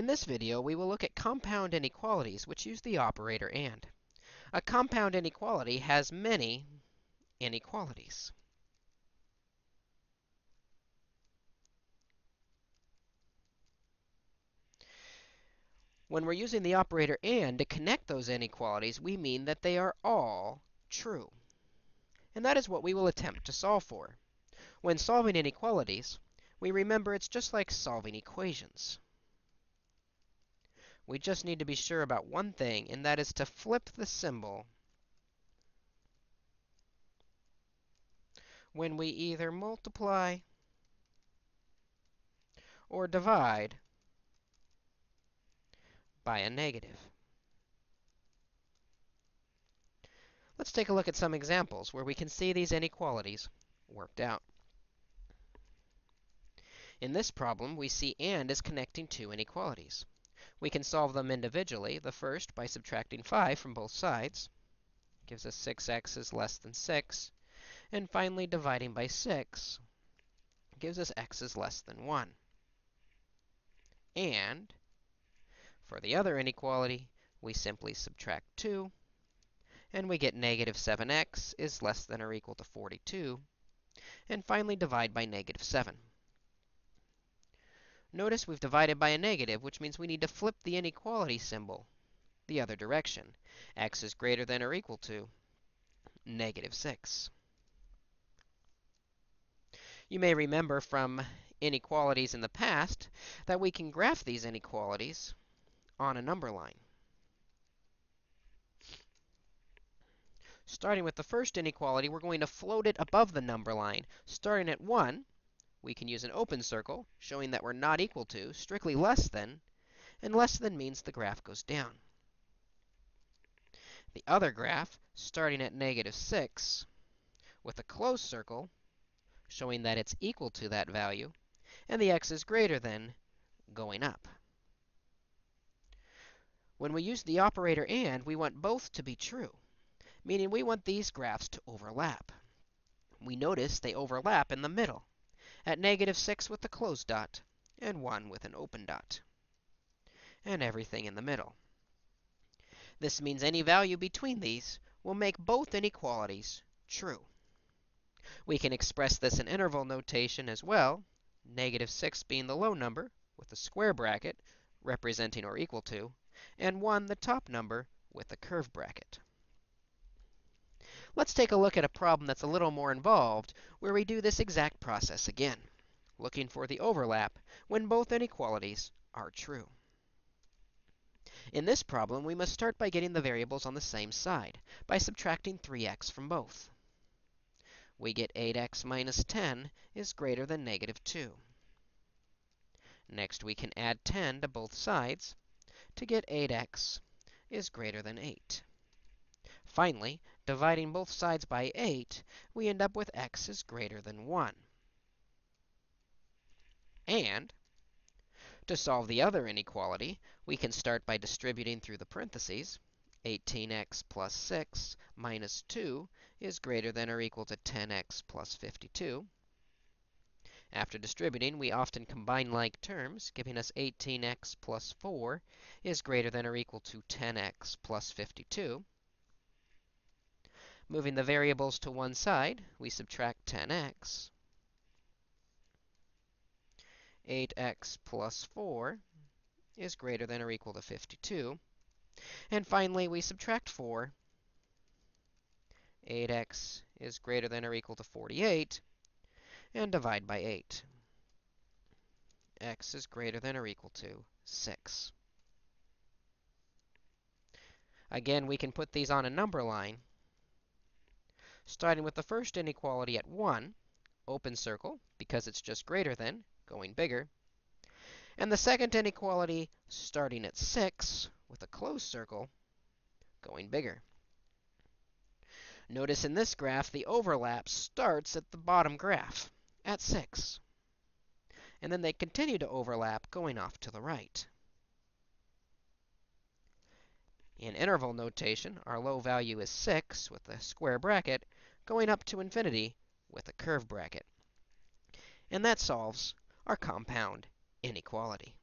In this video, we will look at compound inequalities which use the operator AND. A compound inequality has many inequalities. When we're using the operator AND to connect those inequalities, we mean that they are all true. And that is what we will attempt to solve for. When solving inequalities, we remember it's just like solving equations. We just need to be sure about one thing, and that is to flip the symbol when we either multiply or divide by a negative. Let's take a look at some examples where we can see these inequalities worked out. In this problem, we see AND is connecting two inequalities. We can solve them individually. The first by subtracting 5 from both sides gives us 6x is less than 6. And finally, dividing by 6 gives us x is less than 1. And for the other inequality, we simply subtract 2, and we get negative 7x is less than or equal to 42. And finally, divide by negative 7. Notice we've divided by a negative, which means we need to flip the inequality symbol the other direction. x is greater than or equal to negative 6. You may remember from inequalities in the past that we can graph these inequalities on a number line. Starting with the first inequality, we're going to float it above the number line. Starting at 1, we can use an open circle, showing that we're not equal to, strictly less than, and less than means the graph goes down. The other graph, starting at negative 6, with a closed circle, showing that it's equal to that value, and the x is greater than, going up. When we use the operator AND, we want both to be true, meaning we want these graphs to overlap. We notice they overlap in the middle at negative 6 with the closed dot, and 1 with an open dot, and everything in the middle. This means any value between these will make both inequalities true. We can express this in interval notation as well, negative 6 being the low number with a square bracket representing or equal to, and 1 the top number with a curve bracket. Let's take a look at a problem that's a little more involved, where we do this exact process again, looking for the overlap when both inequalities are true. In this problem, we must start by getting the variables on the same side, by subtracting 3x from both. We get 8x minus 10 is greater than negative 2. Next, we can add 10 to both sides to get 8x is greater than 8. Finally, dividing both sides by 8, we end up with x is greater than 1. And to solve the other inequality, we can start by distributing through the parentheses. 18x plus 6 minus 2 is greater than or equal to 10x plus 52. After distributing, we often combine like terms, giving us 18x plus 4 is greater than or equal to 10x plus 52. Moving the variables to one side, we subtract 10x. 8x plus 4 is greater than or equal to 52. And finally, we subtract 4. 8x is greater than or equal to 48, and divide by 8. x is greater than or equal to 6. Again, we can put these on a number line starting with the first inequality at 1, open circle, because it's just greater than, going bigger. And the second inequality starting at 6 with a closed circle, going bigger. Notice in this graph, the overlap starts at the bottom graph, at 6. And then they continue to overlap going off to the right. In interval notation, our low value is 6 with a square bracket, going up to infinity with a curve bracket. And that solves our compound inequality.